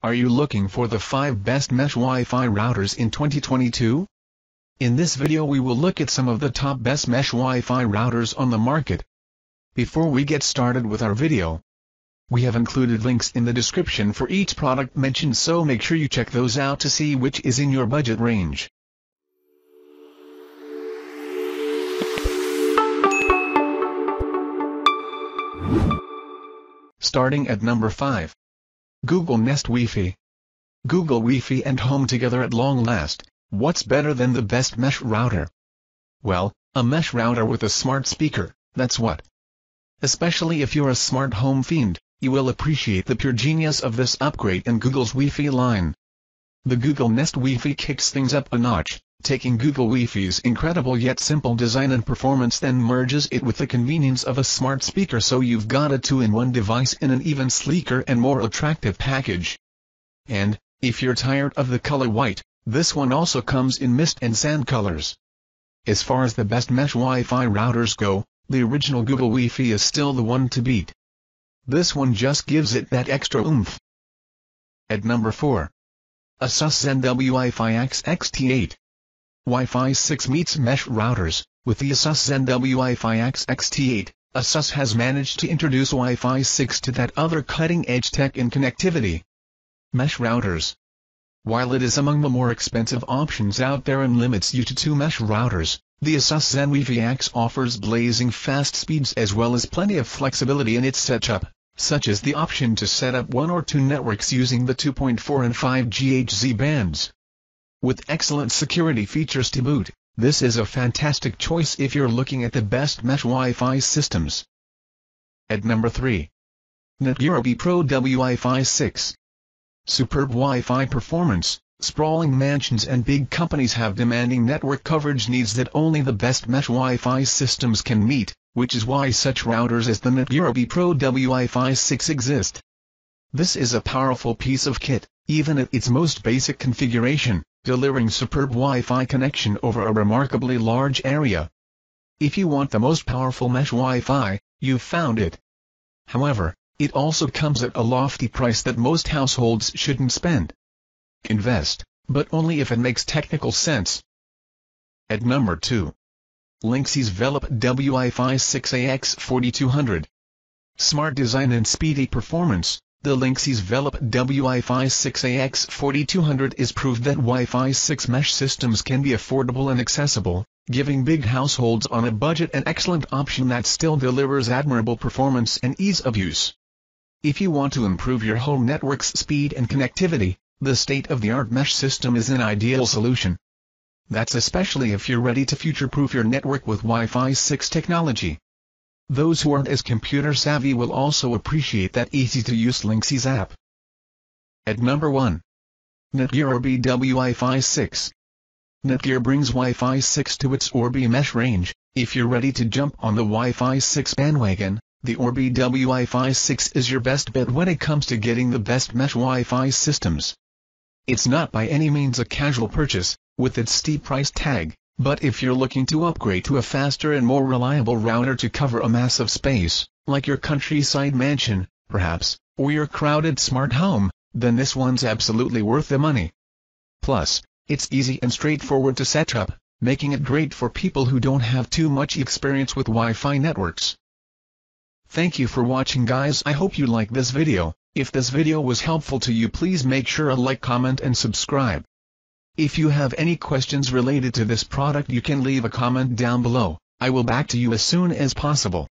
Are you looking for the 5 best mesh Wi-Fi routers in 2022? In this video we will look at some of the top best mesh Wi-Fi routers on the market. Before we get started with our video, we have included links in the description for each product mentioned so make sure you check those out to see which is in your budget range. Starting at number 5. Google Nest Wi-Fi. Google Wi-Fi and home together at long last, what's better than the best mesh router? Well, a mesh router with a smart speaker, that's what. Especially if you're a smart home fiend, you will appreciate the pure genius of this upgrade in Google's Wi-Fi line. The Google Nest Wi-Fi kicks things up a notch, taking Google Wi-Fi's incredible yet simple design and performance then merges it with the convenience of a smart speaker so you've got a two-in-one device in an even sleeker and more attractive package. And, if you're tired of the color white, this one also comes in mist and sand colors. As far as the best mesh Wi-Fi routers go, the original Google Wi-Fi is still the one to beat. This one just gives it that extra oomph. At number 4. Asus ZenWiFi AX XT8. Wi-Fi 6 meets mesh routers. With the Asus ZenWiFi AX XT8, Asus has managed to introduce Wi-Fi 6 to that other cutting-edge tech in connectivity. Mesh routers. While it is among the more expensive options out there and limits you to two mesh routers, the Asus ZenWiFi AX offers blazing fast speeds as well as plenty of flexibility in its setup such as the option to set up one or two networks using the 2.4 and 5 GHz bands. With excellent security features to boot, this is a fantastic choice if you're looking at the best mesh Wi-Fi systems. At number 3. Netgear Orbi Pro Wi-Fi 6. Superb Wi-Fi performance, sprawling mansions and big companies have demanding network coverage needs that only the best mesh Wi-Fi systems can meet, which is why such routers as the Netgear Orbi Pro Wi-Fi 6 exist. This is a powerful piece of kit, even at its most basic configuration, delivering superb Wi-Fi connection over a remarkably large area. If you want the most powerful mesh Wi-Fi, you've found it. However, it also comes at a lofty price that most households shouldn't spend. Invest, but only if it makes technical sense. At number 2. Linksys Velop Wi-Fi 6AX 4200. Smart design and speedy performance. The Linksys Velop Wi-Fi 6AX 4200 is proof that Wi-Fi 6 mesh systems can be affordable and accessible, giving big households on a budget an excellent option that still delivers admirable performance and ease of use. If you want to improve your home network's speed and connectivity, the state-of-the-art mesh system is an ideal solution. That's especially if you're ready to future-proof your network with Wi-Fi 6 technology. Those who aren't as computer savvy will also appreciate that easy-to-use Linksys app. At number 1. Netgear Orbi Wi-Fi 6. Netgear brings Wi-Fi 6 to its Orbi mesh range. If you're ready to jump on the Wi-Fi 6 bandwagon, the Orbi Wi-Fi 6 is your best bet when it comes to getting the best mesh Wi-Fi systems. It's not by any means a casual purchase, with its steep price tag, but if you're looking to upgrade to a faster and more reliable router to cover a massive space, like your countryside mansion, perhaps, or your crowded smart home, then this one's absolutely worth the money. Plus, it's easy and straightforward to set up, making it great for people who don't have too much experience with Wi-Fi networks. Thank you for watching guys I hope you like this video, if this video was helpful to you please make sure a like comment and subscribe. If you have any questions related to this product you can leave a comment down below, I will back to you as soon as possible.